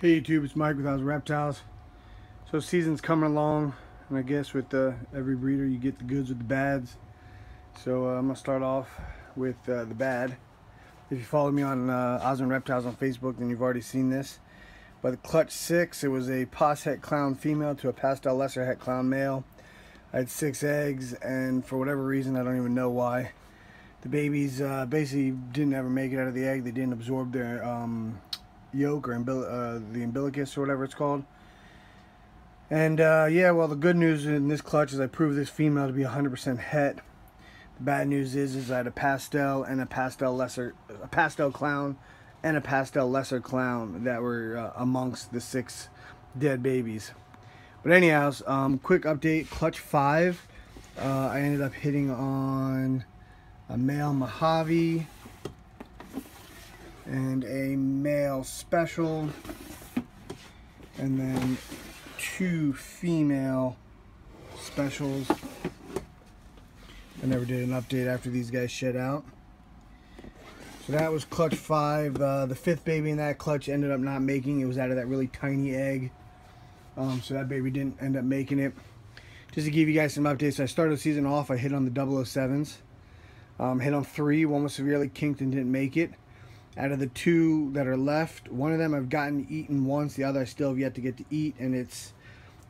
Hey YouTube, it's Mike with Oz Reptiles. So season's coming along, and I guess with uh, every breeder you get the goods with the bads. So uh, I'm gonna start off with uh, the bad. If you follow me on uh, Reptiles on Facebook, then you've already seen this. By the clutch six, it was a pos het clown female to a pastel lesser het clown male. I had six eggs, and for whatever reason, I don't even know why, the babies uh, basically didn't ever make it out of the egg. They didn't absorb their um, yolk or umbil uh, the umbilicus or whatever it's called. And uh, yeah, well, the good news in this clutch is I proved this female to be 100% het. The bad news is, is I had a pastel and a pastel lesser, a pastel clown, and a pastel lesser clown that were uh, amongst the six dead babies. But anyhow, um, quick update: clutch five. Uh, I ended up hitting on a male Mojave and a male special and then two female specials. I never did an update after these guys shed out. So that was clutch five. Uh, the fifth baby in that clutch ended up not making. It was out of that really tiny egg. Um, so that baby didn't end up making it. Just to give you guys some updates I started the season off I hit on the 007s um, hit on three one was severely kinked and didn't make it out of the two that are left, one of them I've gotten eaten once, the other I still have yet to get to eat, and it's,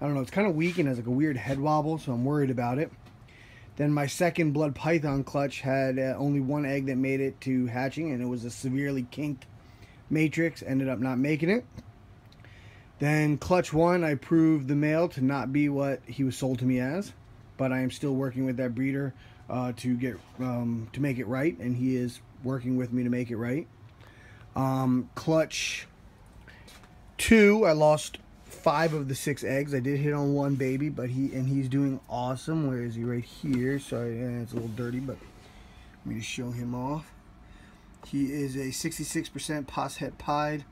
I don't know, it's kind of weak and has like a weird head wobble, so I'm worried about it. Then my second blood python clutch had uh, only one egg that made it to hatching, and it was a severely kinked matrix, ended up not making it. Then clutch one, I proved the male to not be what he was sold to me as, but I am still working with that breeder uh, to get um, to make it right, and he is working with me to make it right. Um, clutch two, I lost five of the six eggs. I did hit on one baby, but he and he's doing awesome. Where is he? Right here. Sorry, it's a little dirty, but let me just show him off. He is a 66% Pos Het Pied,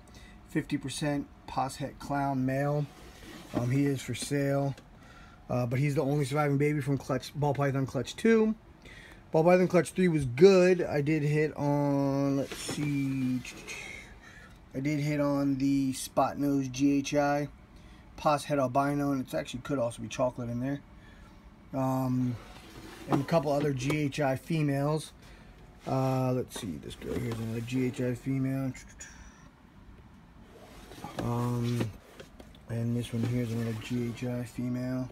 50% Pos Het Clown male. Um, he is for sale, uh, but he's the only surviving baby from Clutch Ball Python Clutch 2. Ball Python Clutch 3 was good. I did hit on, let's see, I did hit on the Spot Nose GHI, Pos Het Albino, and it actually could also be chocolate in there. Um, and a couple other GHI females. Uh, let's see, this girl here's another GHI female. Um, and this one here's another GHI female.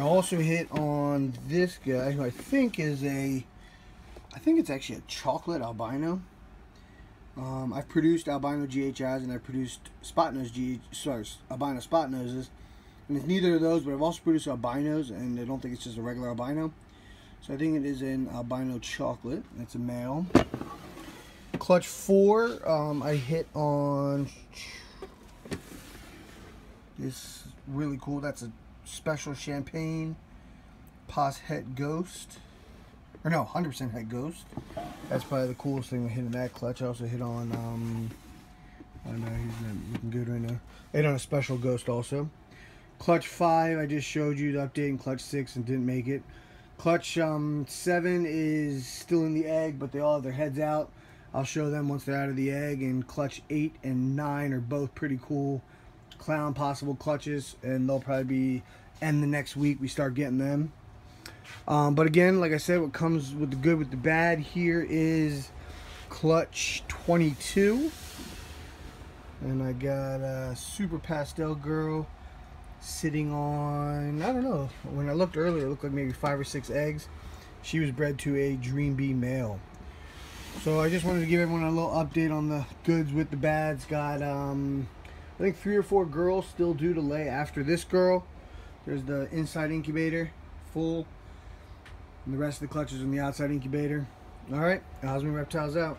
I also hit on this guy who I think is a, I think it's actually a chocolate albino. Um, I've produced albino GHIs and I've produced spot nose G, sorry, albino spot noses. And it's neither of those, but I've also produced albinos and I don't think it's just a regular albino. So I think it is an albino chocolate. It's a male. Clutch 4, um, I hit on this really cool. That's a Special Champagne, Pos Het Ghost. Or no, 100% Het Ghost. That's probably the coolest thing we hit in that clutch. I also hit on, um, I don't know, he's looking good right now. I hit on a Special Ghost also. Clutch 5, I just showed you the update in Clutch 6 and didn't make it. Clutch um, 7 is still in the egg, but they all have their heads out. I'll show them once they're out of the egg. And Clutch 8 and 9 are both pretty cool clown possible clutches and they'll probably be end the next week we start getting them. Um, but again like I said what comes with the good with the bad here is clutch 22 and I got a super pastel girl sitting on I don't know when I looked earlier it looked like maybe five or six eggs. She was bred to a dream bee male. So I just wanted to give everyone a little update on the goods with the bads. Got um, I think three or four girls still due to lay after this girl. There's the inside incubator, full. And the rest of the clutches in the outside incubator. Alright, Osmun Reptiles out.